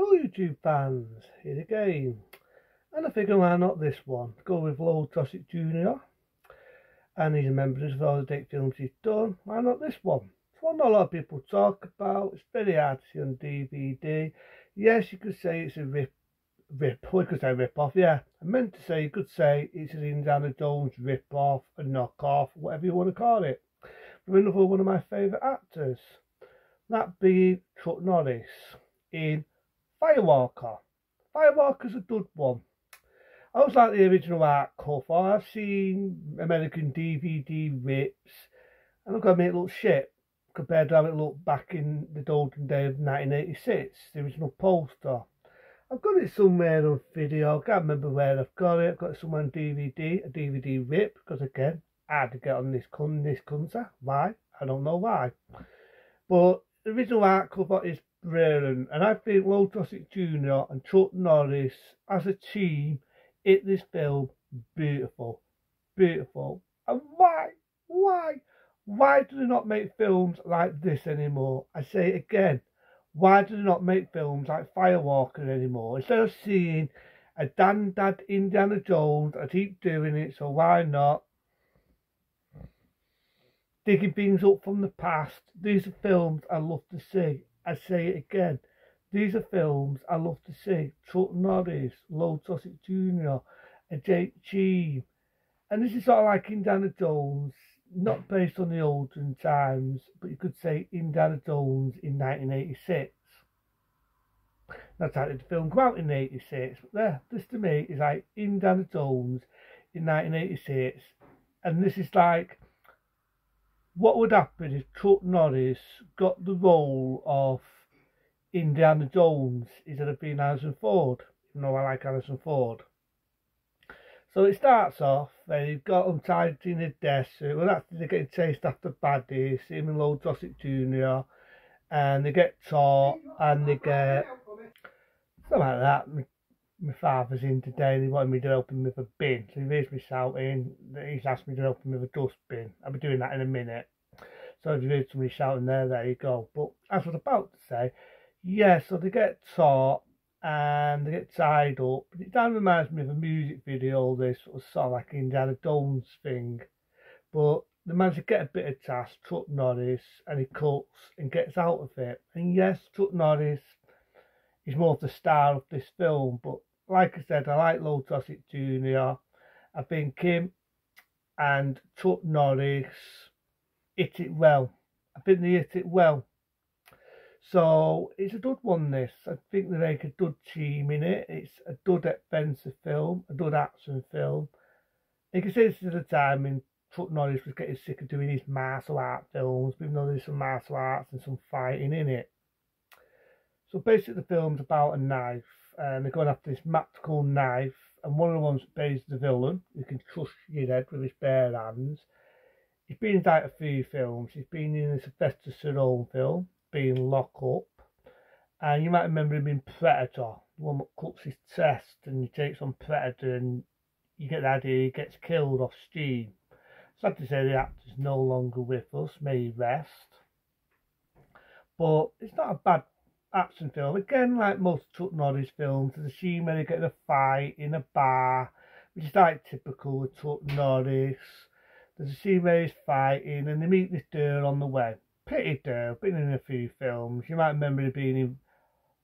Hello YouTube fans, here again. And I figure why not this one? Go with Louis Gossett Jr. And he's a member of all the date films he's done. Why not this one? It's one a lot of people talk about. It's very hard to see on DVD. Yes, you could say it's a rip rip. We could say rip off, yeah. I meant to say you could say it's an Indiana Jones rip off, a knockoff, whatever you want to call it. But another one of my favourite actors. That being Chuck Norris in Firewalker. Firewalker's a good one. I always like the original art cover. I've seen American DVD rips, and I've got to make it look shit compared to how it looked back in the golden day of 1986, the original poster. I've got it somewhere on video. I can't remember where I've got it. I've got it somewhere on DVD, a DVD rip, because again, I had to get on this con this country. Why? I don't know why. But the original art cover is brilliant, and I think Louis Gossett Jr. and Chuck Norris as a team hit this film beautiful, beautiful. And why? Why? Why do they not make films like this anymore? I say it again. Why do they not make films like Firewalker anymore? Instead of seeing a Dan Dad Indiana Jones, I keep doing it, so why not? Digging things up from the past. These are films I love to see. I say it again. These are films I love to see. Chuck Norris, Louis Gossett Jr., and Jake Cheem. And this is sort of like Indiana Jones, not based on the olden times, but you could say Indiana Jones in 1986. That's how did the film came out in 86, but there, this to me is like Indiana Jones in 1986. And this is like, what would happen if Chuck Norris got the role of Indiana Jones instead of being Harrison Ford, even though I like Harrison Ford. So it starts off, they have got them tied in a desert. Well, that's they're getting chased after baddies, him and Lowell Tossick Jr. And they get taught and they get something like that. My, my father's in today and he wanted me to help him with a bin. So he raised me shouting. He's asked me to help him with a dustbin. I'll be doing that in a minute. So if you hear somebody shouting there, there you go. But as I was about to say, yeah, so they get taught and they get tied up. It kind of reminds me of a music video, this was sort of like Indiana Jones thing. But the man's to get a bit of task, Chuck Norris, and he cuts and gets out of it. And yes, Chuck Norris is more of the star of this film, but like I said, I like Louis Gossett Jr. I think him and Chuck Norris hit it well. I think they hit it well. So it's a good one. This I think they make a good team in it. It's a good adventure film, a good action film. You can say this is the time when Chuck Norris was getting sick of doing his martial art films, even though there's some martial arts and some fighting in it. So basically, the film's about a knife, and they're going after this magical knife. And one of the ones that plays the villain, who can crush your head with his bare hands. He's been in a few films. He's been in a Sylvester Stallone film being locked up. And you might remember him in Predator, the one that cuts his chest and he takes on Predator and you get the idea he gets killed off steam. Sad to say the actor's no longer with us, may rest. But it's not a bad action film. Again, like most Chuck Norris films, there's a scene where they get in a fight in a bar, which is like typical of Chuck Norris. There's a where fighting and they meet this girl on the way. Pretty girl, been in a few films. You might remember her being in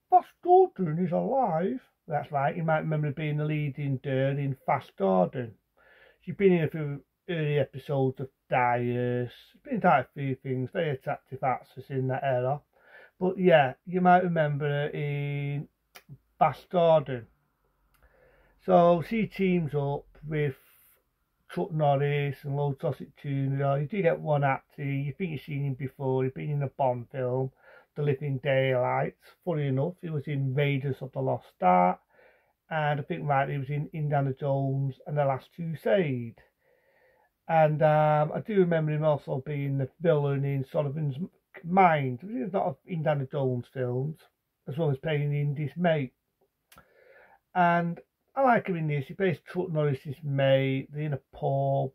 Flash Gordon is Alive. That's right, you might remember her being the leading girl in Flash Gordon. She's been in a few early episodes of Dias. Been in a few things, very attractive actress in that era. But yeah, you might remember her in Flash Gordon. So she teams up with Chuck Norris and Louis Gossett Jr. You do get one actor, you think you've seen him before, he's been in a Bond film, The Living Daylights. Funny enough, he was in Raiders of the Lost Ark, and I think right, he was in Indiana Jones and The Last Crusade. And um, I do remember him also being the villain in Solomon's Mines, which is not Indiana Jones films, as well as playing in this mate. And I like him in this. He plays Chuck Norris's mate. They're in a pub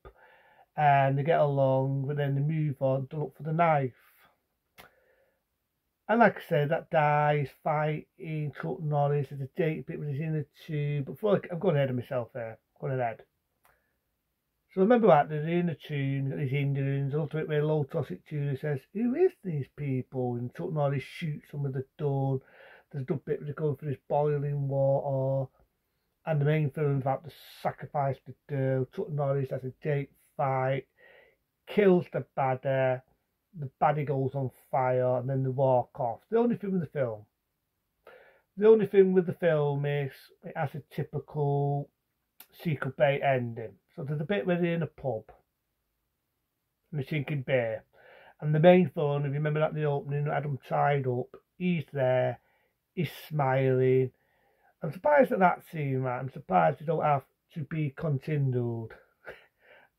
and they get along, but then they move on to look for the knife. And like I said, that dies fighting Chuck Norris. There's a date bit when he's in the tube. But before I, I'm going ahead of myself there. I'm going ahead. So remember that they're in the tune, these Indians, ultimately where Lou Gossett Tuna says, Who is these people? And Chuck Norris shoots them with the dawn. There's a good bit where they're going for this boiling water. And the main film about the sacrifice the girl. Chuck Norris has a date fight, kills the baddie, the baddie goes on fire, and then they walk off. The only thing with the film. The only thing with the film is it has a typical secret bait ending. So there's a bit where they're in a pub and they're drinking beer. And the main phone, if you remember that the opening, Adam tied up, he's there, he's smiling. I'm surprised at that scene, right? I'm surprised they don't have to be continued.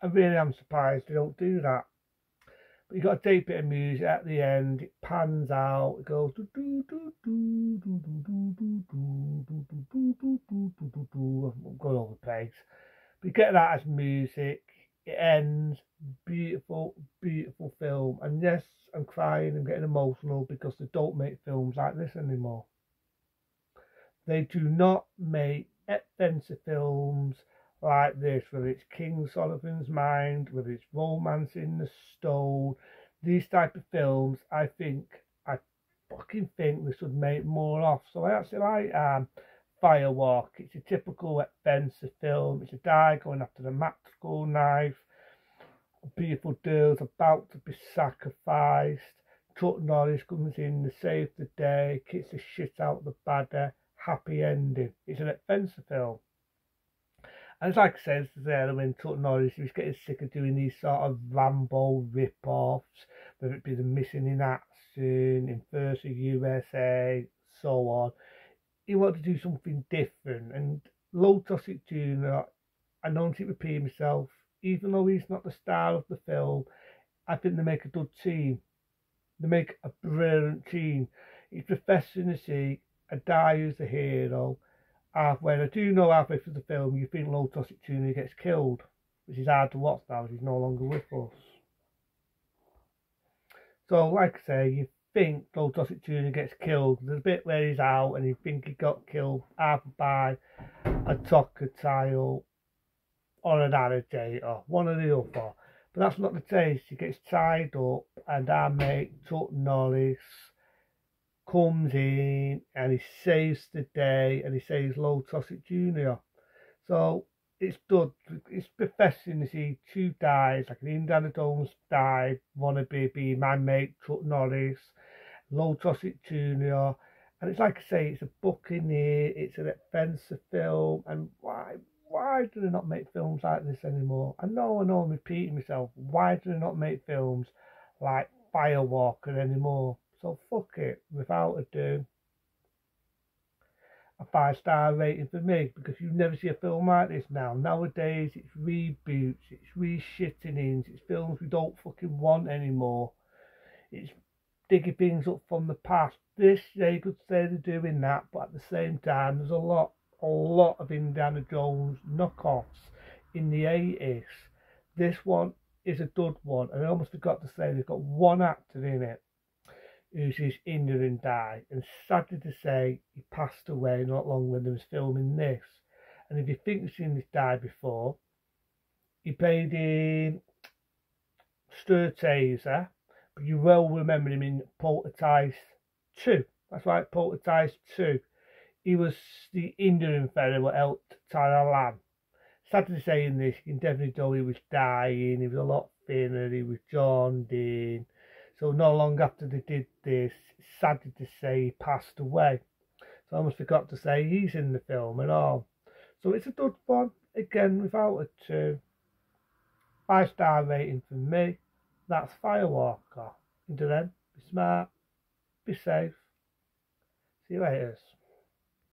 I really am surprised they don't do that. But you got a deep bit of music at the end, it pans out, it goes do do do do do do do do do do do do do do I'm going over the place. But you get that as music, it ends, beautiful, beautiful film. And yes, I'm crying and getting emotional because they don't make films like this anymore. They do not make adventure films like this, whether it's King Solomon's Mines, whether it's Romancing the Stone, these type of films, I think, I fucking think they should make more of. So I actually like um, Firewalk. It's a typical adventure film. It's a guy going after the magical knife. Beautiful girl's about to be sacrificed. Chuck Norris comes in to save the day, kicks the shit out of the baddie. Happy ending. It's an adventure film. And it's like I said there when Chuck Norris he was getting sick of doing these sort of Rambo rip-offs, whether it be the Missing in Action, in First of USA, so on he wanted to do something different. And Lou Gossett Junior, I don't keep repeating myself, even though he's not the star of the film, I think they make a good team. They make a brilliant team. It's refreshing to see a guy who's the hero. Halfway, I do know halfway through the film, you think Gossett Junior gets killed, which is hard to watch now, he's no longer with us. So, like I say, you think Gossett Jr. gets killed. There's a bit where he's out and you think he got killed either by a Tokatile or an alligator, one or the other. But that's not the case. He gets tied up and our mate Chuck Norris comes in and he saves the day and he saves Lou Gossett Jr. So it's good. It's professing to see two dies, like an Indiana Jones died, wannabe be my mate Chuck Norris, Lou Gossett Junior. And it's like I say, it's a book in here, it's an adventure film, and why why do they not make films like this anymore? I know I know I'm repeating myself. Why do they not make films like Firewalker anymore? So fuck it, without ado a five star rating for me because you never see a film like this now. Nowadays, it's reboots, it's reshittingings, it's films we don't fucking want anymore. It's digging things up from the past. This, they could say they're doing that, but at the same time, there's a lot, a lot of Indiana Jones knockoffs in the 80s. This one is a good one, and I almost forgot to say they've got one actor in it who's his injured and died. And sadly to say, he passed away not long when they was filming this. And if you think you've seen this guy before, he played in Stuart Taser, but you will remember him in Poltergeist 2. That's right, Poltergeist 2. He was the Indian fellow what helped Lamb. Sad to say in this, you can definitely tell he was dying, he was a lot thinner, he was John Dean so not long after they did this, sadly to say, he passed away. So I almost forgot to say he's in the film and all. So it's a good one. Again, without a two. Five star rating from me. That's Firewalker. Until then, be smart, be safe. See you later.